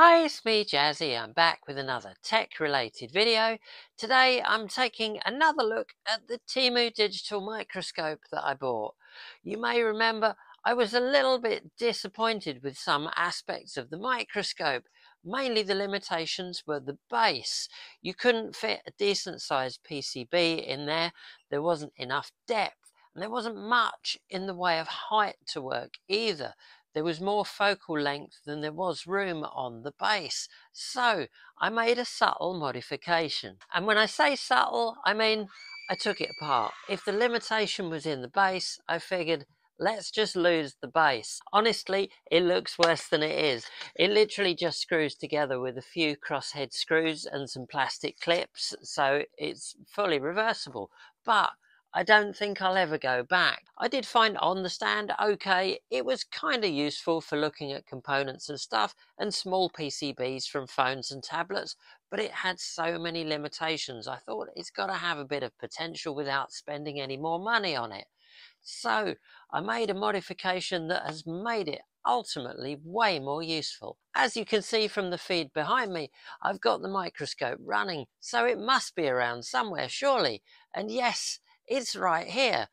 Hi, it's me Jazzy. I'm back with another tech related video. Today I'm taking another look at the Temu digital microscope that I bought. You may remember I was a little bit disappointed with some aspects of the microscope. Mainly the limitations were the base. You couldn't fit a decent sized PCB in there. There wasn't enough depth and there wasn't much in the way of height to work either there was more focal length than there was room on the base. So I made a subtle modification. And when I say subtle, I mean I took it apart. If the limitation was in the base, I figured let's just lose the base. Honestly, it looks worse than it is. It literally just screws together with a few crosshead screws and some plastic clips, so it's fully reversible. But I don't think I'll ever go back. I did find on the stand okay, it was kind of useful for looking at components and stuff and small PCBs from phones and tablets, but it had so many limitations. I thought it's got to have a bit of potential without spending any more money on it. So I made a modification that has made it ultimately way more useful. As you can see from the feed behind me, I've got the microscope running, so it must be around somewhere surely. And yes, it's right here.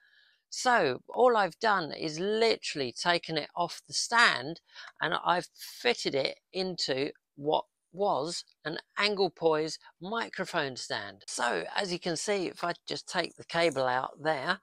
So all I've done is literally taken it off the stand and I've fitted it into what was an Anglepoise microphone stand. So as you can see, if I just take the cable out there,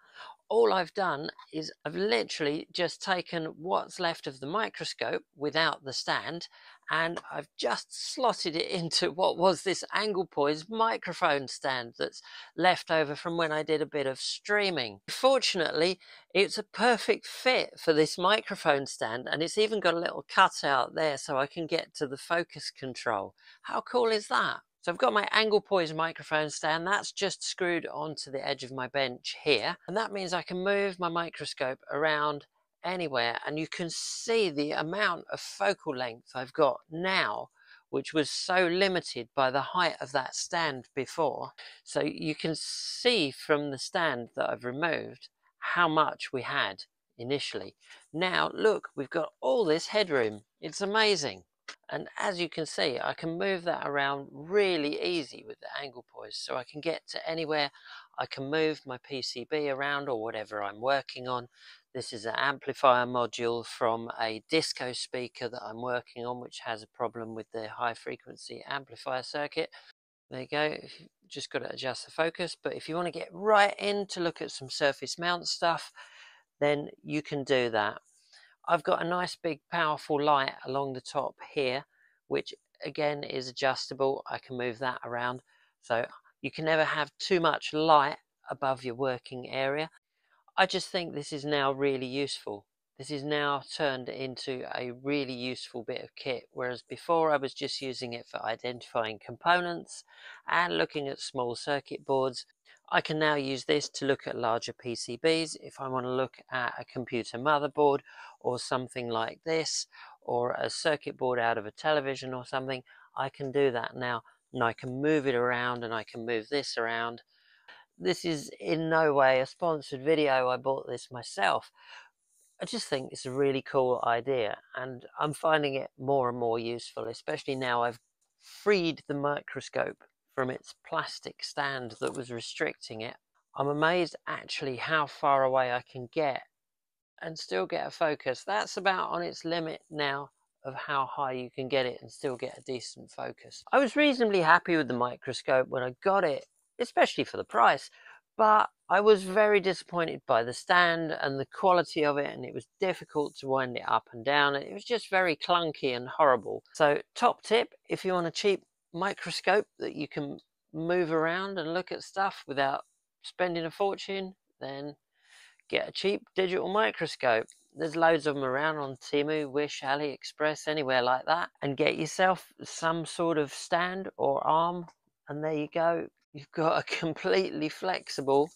all I've done is I've literally just taken what's left of the microscope without the stand and I've just slotted it into what was this Anglepoise microphone stand that's left over from when I did a bit of streaming. Fortunately, it's a perfect fit for this microphone stand and it's even got a little cutout there so I can get to the focus control. How cool is that? So I've got my Anglepoise microphone stand, that's just screwed onto the edge of my bench here. And that means I can move my microscope around anywhere and you can see the amount of focal length I've got now which was so limited by the height of that stand before. So you can see from the stand that I've removed how much we had initially. Now look, we've got all this headroom. It's amazing. And as you can see, I can move that around really easy with the Anglepoise. So I can get to anywhere. I can move my PCB around or whatever I'm working on. This is an amplifier module from a disco speaker that I'm working on, which has a problem with the high frequency amplifier circuit. There you go, just got to adjust the focus. But if you want to get right in to look at some surface mount stuff, then you can do that. I've got a nice big powerful light along the top here, which again is adjustable. I can move that around. So you can never have too much light above your working area. I just think this is now really useful. This is now turned into a really useful bit of kit, whereas before I was just using it for identifying components and looking at small circuit boards I can now use this to look at larger PCBs if I want to look at a computer motherboard or something like this or a circuit board out of a television or something I can do that now and I can move it around and I can move this around this is in no way a sponsored video I bought this myself I just think it's a really cool idea and I'm finding it more and more useful especially now I've freed the microscope from its plastic stand that was restricting it. I'm amazed actually how far away I can get and still get a focus. That's about on its limit now of how high you can get it and still get a decent focus. I was reasonably happy with the microscope when I got it, especially for the price, but I was very disappointed by the stand and the quality of it and it was difficult to wind it up and down. It was just very clunky and horrible. So top tip, if you want a cheap microscope that you can move around and look at stuff without spending a fortune, then get a cheap digital microscope. There's loads of them around on Temu, Wish, AliExpress, anywhere like that. And get yourself some sort of stand or arm, and there you go. You've got a completely flexible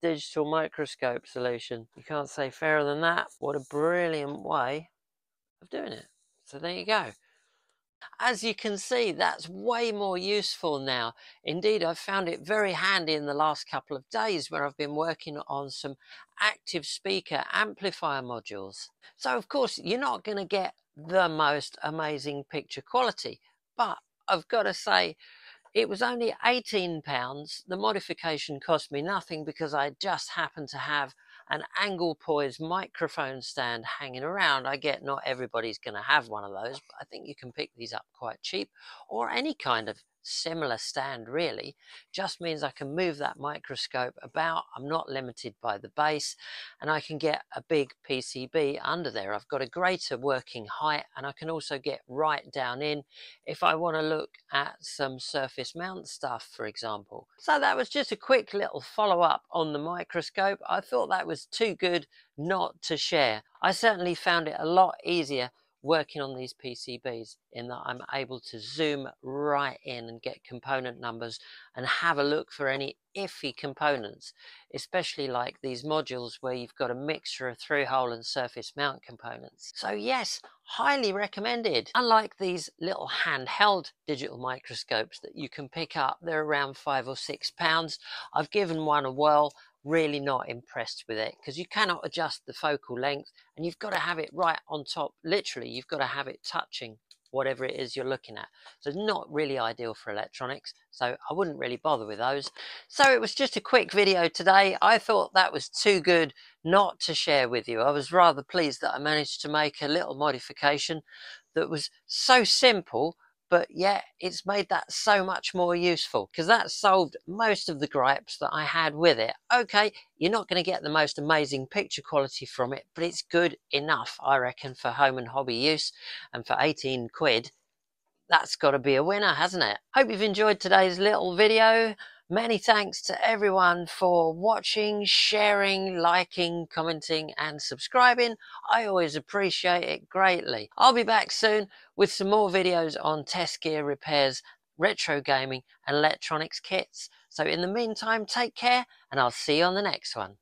digital microscope solution. You can't say fairer than that. What a brilliant way of doing it. So there you go. As you can see, that's way more useful now. Indeed, I've found it very handy in the last couple of days where I've been working on some active speaker amplifier modules. So of course, you're not going to get the most amazing picture quality. But I've got to say, it was only £18. The modification cost me nothing because I just happened to have an Anglepoise microphone stand hanging around. I get not everybody's going to have one of those, but I think you can pick these up quite cheap or any kind of similar stand really. Just means I can move that microscope about I'm not limited by the base and I can get a big PCB under there. I've got a greater working height and I can also get right down in if I want to look at some surface mount stuff for example. So that was just a quick little follow-up on the microscope. I thought that was too good not to share. I certainly found it a lot easier working on these PCBs in that I'm able to zoom right in and get component numbers and have a look for any iffy components, especially like these modules where you've got a mixture of through-hole and surface mount components. So yes, highly recommended. Unlike these little handheld digital microscopes that you can pick up, they're around five or six pounds. I've given one a whirl really not impressed with it because you cannot adjust the focal length and you've got to have it right on top. Literally, you've got to have it touching whatever it is you're looking at. So it's not really ideal for electronics. So I wouldn't really bother with those. So it was just a quick video today. I thought that was too good not to share with you. I was rather pleased that I managed to make a little modification that was so simple but yet it's made that so much more useful because that solved most of the gripes that I had with it. Okay, you're not going to get the most amazing picture quality from it, but it's good enough, I reckon, for home and hobby use. And for 18 quid, that's got to be a winner, hasn't it? Hope you've enjoyed today's little video. Many thanks to everyone for watching, sharing, liking, commenting, and subscribing. I always appreciate it greatly. I'll be back soon with some more videos on test gear repairs, retro gaming, and electronics kits. So, in the meantime, take care, and I'll see you on the next one.